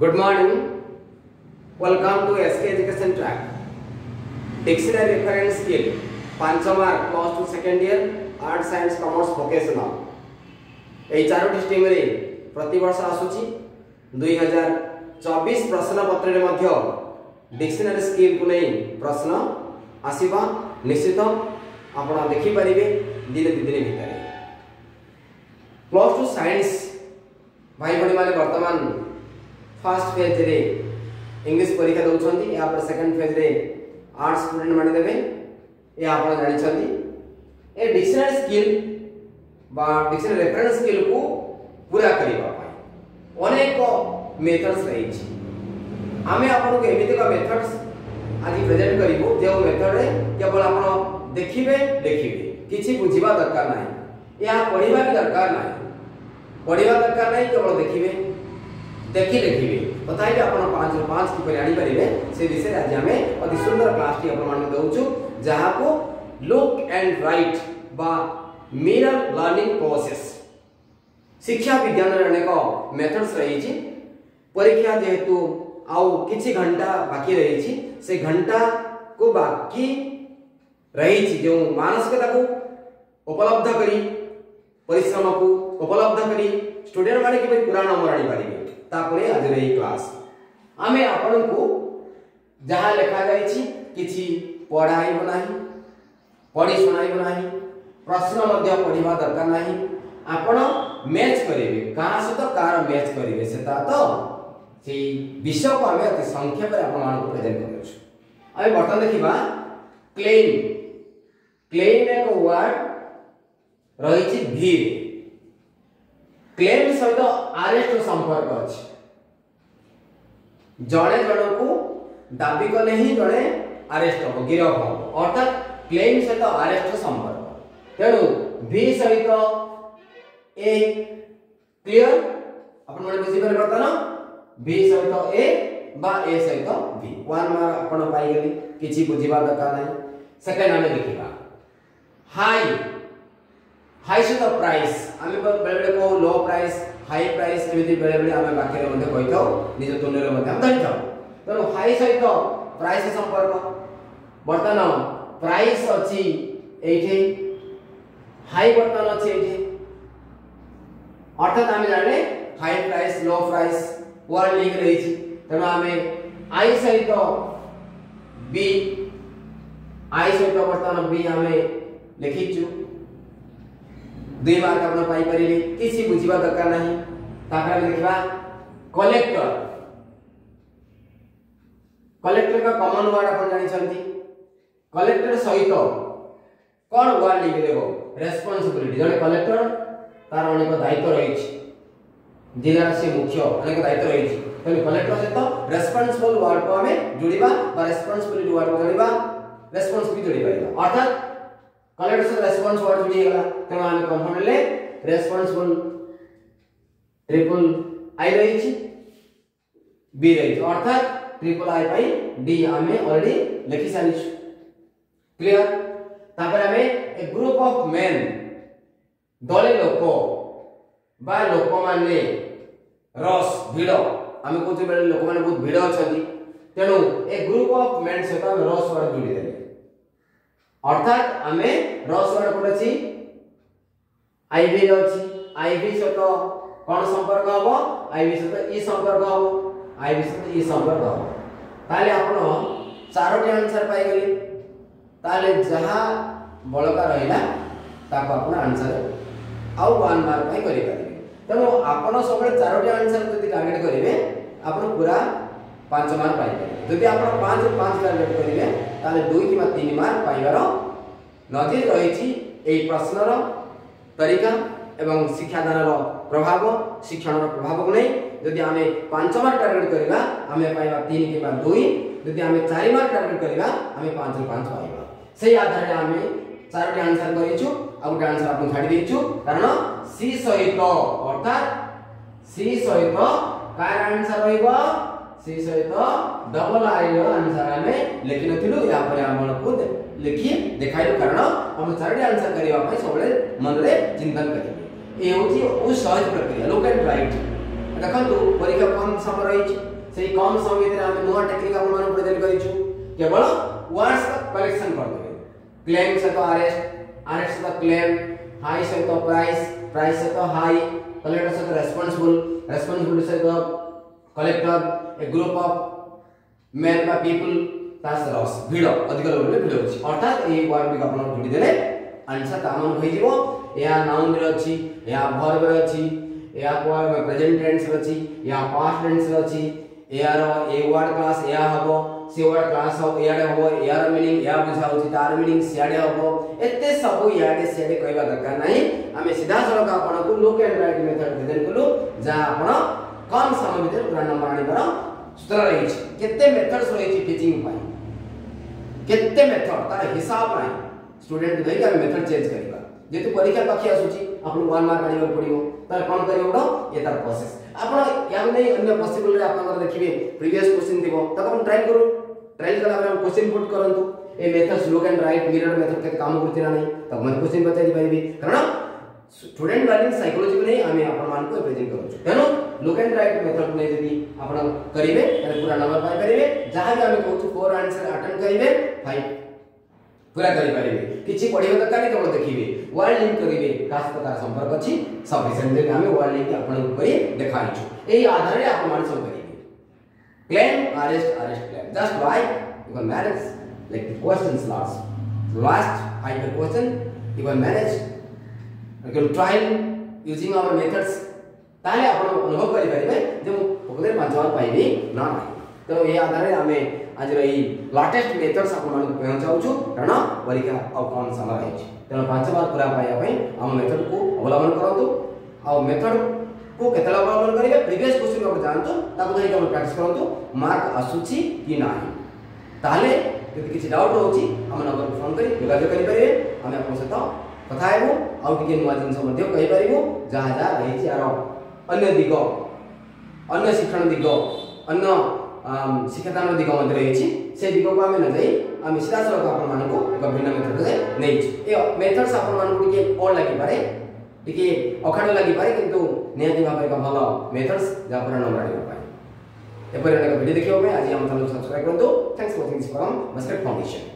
Good morning. Welcome to SK Education Track. Dictionary reference skill. Panchamar class to second year Art Science Commerce vocational. এই চারোটি স্ট্রিমে ପ୍ରତିବର୍ଷ ଆସୁଛି ଦୁଇ ହଜାର ଚବିଶ ପ୍ରଶ୍ନପତ୍ରରେ ମଧ୍ୟ ଡିକ୍ସନାରୀ ସ୍କିମ୍କୁ ନେଇ ପ୍ରଶ୍ନ ଆସିବ ନିଶ୍ଚିତ ଆପଣ ଦେଖିପାରିବେ ଦିନେ ଦୁଇ ଦିନ ଭିତରେ ପ୍ଲସ୍ ଟୁ ସାଇନ୍ସ ଭାଇ ଭଉଣୀମାନେ ବର୍ତ୍ତମାନ फास्ट फेज रे इंग्लिश परीक्षा दौंती यहाँ पर सेकंड फेज रे आर्ट स्टूडेंट मैंने देवे ये आप जानते dictionary skill dictionary reference skill को पूरा करने मेथड्स रही आम आपको एमती का मेथड्स आज प्रेजेट करूँ जो मेथड केवल आप देखिए देखिए किसी बुझा दरकार ना यहाँ पढ़वा भी दरकार ना पढ़वा दरकार ना केवल देखिए देखी रखिबे 5 रे 5 पाँच किपर परिबे से विषय आज आम अति सुंदर क्लास टी मान दउ छु जहाँ को लुक एंड राइट बा मिरर लर्निंग प्रोसेस शिक्षा विज्ञान रे अनेक मेथड्स रही परीक्षा जेहेतु आउ किछि घंटा बाकी रही से घंटा को बाकी रही जो मानसिकता को उपलब्ध करी परिश्रम को उपलब्ध करी स्टूडेंट माने कि पुराना नंबर आनीपर तापरे आज क्लास आम आपण को जहाँ लिखा जा पढ़ाब ना पढ़ी शुणब ना प्रश्न पढ़वा दरकार ना आपण मैच करेंगे कह सहित तो कार मैच करेंगे से विषय को आम अति संक्षेप प्रेजेन्ट कर देखा क्लेम क्लेम एक वार्ड रही क्लेम सहित आरेस्ट संपर्क अच्छे जड़े जन को दावी कले ही जड़े आरेस्ट हम गिरफ हम अर्थात क्लेम सहित आरेस्ट संपर्क तेणु भि सहित ए क्लियर बुझीपर बर्तन भि सहित ए बा ए सहित भि वन आपगली किसी बुझा दरकार ना सेकेंड आम देखा हाई ହାଇଏଷ୍ଟ ପ୍ରାଇସ୍ ଆମେ ବେଳେବେଳେ କହୁ ଲୋ ପ୍ରାଇସ୍ ହାଇ ପ୍ରାଇସ୍ ଏମିତି ବେଳେବେଳେ ଆମେ ବାକ୍ୟରେ ମଧ୍ୟ କହିଥାଉ ନିଜ ତୁଲ୍ୟରେ ମଧ୍ୟ ଧରିଥାଉ ତେଣୁ ହାଇ ସହିତ ପ୍ରାଇସ୍ ସମ୍ପର୍କ ବର୍ତ୍ତମାନ ପ୍ରାଇସ୍ ଅଛି ଏଇଠି ହାଇ ବର୍ତ୍ତମାନ ଅଛି ଏଇଠି ଅର୍ଥାତ୍ ଆମେ ଜାଣିଲେ high price low price world link ରହିଛି ତେଣୁ ଆମେ ଆଇ ସହିତ ବି ଆଇ ସହିତ ବର୍ତ୍ତମାନ ବି ଆମେ ଲେଖିଛୁ दुई बार गर्न पाई परिले केसी बुझिबा दरकार नै ताकर लेखिबा कलेक्टर कलेक्टर का कॉमन वर्ड अपन जानि छथि कलेक्टर सहित कोण वर्ड लिखि देबो रेस्पोंसिबिलिटी जने कलेक्टर तार अनेक दायित्व रहै छै जिला से मुख्य अनेक दायित्व रहै छै तो कलेक्टर से तो रेस्पोंसिबल वर्ड को हमें जुड़ीबा रेस्पोंसिबिलिटी वर्ड को जुड़ीबा रेस्पोंसिबिलिटी जुड़ीबा अर्थात ಕಲೆಕ್ಟರ್ಸ್ ರೆಸ್ಪಾನ್ಸ್ ವಾಟ್ ಬಿಡಿ ಹೇಗಲ್ಲ ତେଣୁ ଆମେ କମ୍ପାଉଣ୍ଡ ହେଲେ ରେସ୍ପନ୍ସିବୁଲ ଟ୍ରିପଲ୍ ଆଇ ରହିଛି ବି ରହିଛି ଅର୍ଥାତ୍ ଟ୍ରିପଲ୍ ଆଇ ପାଇଁ ଡି ଆମେ ଅଲରେଡ଼ି ଲେଖି ସାରିଛୁ କ୍ଲିଅର ତାପରେ ଆମେ ଏ ଗ୍ରୁପ ଅଫ୍ ମେନ୍ ଦଳେ ଲୋକ ବା ଲୋକମାନେ ରସ୍ ଭିଡ଼ ଆମେ କହୁଛୁ ବେଳେ ଲୋକମାନେ ବହୁତ ଭିଡ଼ ଅଛନ୍ତି ତେଣୁ ଏ ଗ୍ରୁପ ଅଫ୍ ମେନ୍ ସହିତ ଆମେ ରସ୍ ୱାର୍ଡ଼ ଯୋଡ଼ିଦେଲେ अर्थात आमे रस वाला कोन अछि आईवी अछि आईवी सत कोन संपर्क हबो आईवी सत ई संपर्क हबो आईवी सत ई संपर्क हबो ताले आपण चारोटी आंसर पाई गेली ताले जहां बलका रहिला ताको आपण आंसर आउ वन मार्क पाइ करि पाबे तनो आपण सबले चारोटी आंसर जदि टारगेट करिवे आपण पूरा पांच मार्क पाइबे जदि आपण पांच पांच टा लेट करिवे ताले दुई किमा तीन मार्क पाइबार नजर रहिछि एही प्रश्नर तरीका एवं शिक्षा दानर प्रभाव शिक्षणर प्रभाव कोनै जदि आमे पांच मार्क टार्गेट करिवा आमे पाइबा तीन किमा दुई जदि आमे चार मार्क टार्गेट करिवा आमे पांच रे पांच पाइबा सेही आधार रे आमे चार टा आंसर करिछु आउ टा आंसर आपण छाडी दिछु कारण सी सहित अर्थात सी सहित कार आंसर होइबो सी सहित डबल आई आंसर आम लिखी या आम को लिखी देखाइल कारण अनुसार आंसर करने सब मन में चिंतन करेंगे ये हूँ बहुत सहज प्रक्रिया लुक एंड राइट देखो परीक्षा कम समय रही सही कम समय भितर टेक्निका मन टेक्निक आप प्रेजेंट करवल वर्ड्स कलेक्शन कर करदे क्लेम से तो आरेस्ट आरेस्ट का क्लेम हाई से तो प्राइस प्राइस से तो हाई कलेक्टर से तो रेस्पोंसिबल रेस्पोंसिबल से तो collector, a group of men বা people, that's the loss. ভিড় অধিকার বললে ভিড় হচ্ছে অর্থাৎ এই ওয়ার্ডটিকে আপনারা জুড়ি দেলে আনসার তামান হয়ে যাব ଏହା ନାଉନ୍ ରେ ଅଛି ଏହା ଭର୍ବ ରେ ଅଛି ଏହା ପ୍ରେଜେଣ୍ଟ ଟେନ୍ସ ରେ ଅଛି ଏହା ପାଷ୍ଟ ଟେନ୍ସ ରେ ଅଛି ଏହାର ଏ ୱାର୍ଡ କ୍ଲାସ୍ ଏହା ହେବ ସେ ୱାର୍ଡ କ୍ଲାସ୍ ହେବ ଏଆଡ଼େ ହେବ ଏହାର ମିନିଂ ଏହା ବୁଝାଉଛି ତାର ମିନିଂ ସିଆଡ଼େ ହେବ ଏତେ ସବୁ ଇଆଡ଼େ ସିଆଡ଼େ କହିବା ଦରକାର ନାହିଁ ଆମେ ସିଧାସଳଖ ଆପଣଙ୍କୁ look and write method design କଲୁ ଯାହା ଆପଣ कम समय भीतर पूरा नंबर आने पर रही छे केते मेथड्स रही छे टीचिंग पाई केते मेथड तारे हिसाब नाही स्टूडेंट गई का मेथड चेंज करबा जे तो परीक्षा पखिया सूची आपन वन मार्क आनी पड़ियो तारे कोन करियो उडो ये तार प्रोसेस आपन या नहीं अन्य पॉसिबल रे आपन देखिबे प्रीवियस क्वेश्चन दिबो त अपन ट्राई करू ट्राई कला हम क्वेश्चन पुट करंतु ए methods look and write mirror method के तो काम करतिना नहीं त मन क्वेश्चन बताई दिबाई कारण સ્ટુડન્ટ લર્નિંગ સાયકોલોજીને અમે આપણମାନଙ୍କୁ રિપ્રેઝેન્ટ કરું છું તેનો લુક એન્ડ રાઇટ મેથડ ને જદી આપણ કરીબે અને પૂરા નંબર પાઈ કરીબે જહાં કે અમે કહું છું ફોર આન્સર અટેમ્પ્ટ કરીબે ફાઇવ પૂરા કરી પારિબે કિછ પઢિବା દરକାର નહીં કેବଳ ଦେଖିବେ ୱାର୍ଲ୍ଡ લિંક કરીବେ ખાસ પ્રકાર સંપર્ક ଅଛି સફિશિયન્ટ જે અમે ୱାર્લ્ડ લિંક આપણଙ୍କ ઉપર દેખાઈଛୁ ଏହି આધારે આપણମାନେ સબ કરીବେ claim arrest arrest claim just why you can manage like the questions last last five the question you can manage અકેલો trial using our methods તાલે આપણે અનુભવ કરી પરીએ જે આપણે બગડે માં જવાબ পাইરી ના રહી તો એ આધારે અમે આજ રહી લેટેસ્ટ મેથડ સાકોનો ઉપયોગ ચાવ છું કારણ પરીખામ અને કોમ સંગરાય છે એટલે પાંચ વખત ગ્રામ આયા ભઈ આ મેથડ કો અવલોકન કરતો આ મેથડ કો કેતલા અવલોકન કરી લે પ્રીવિયસ ક્વેશ્ચન આપણે જાણતું તાપડે કે આપણે પ્રેક્ટિસ કરતો માર્ક અસુચી ની નાહી તાલે જો કે કોઈ ડાઉટ રહે છે અમે નંબર પર ફોન કરી ગોગાજ કરી પરીએ અમે આપો સતો कथा हेबो आउ टिके नुवा जिन सब मध्ये कहि परिबो जा दिग अन्य शिक्षण दिग अन्य शिक्षादान दिग मध्ये रहि दिग को आमे न जाई सीधा सरल आपन भिन्न मेथड रे नै छि ए मेथड स आपन अखाड लागि पारे किंतु नेति मेथड्स जा पर नंबर आइबो पारे एपर एक वीडियो आज सब्सक्राइब कर thanks for watching from master foundation